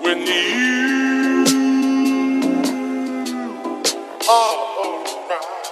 when you are alright.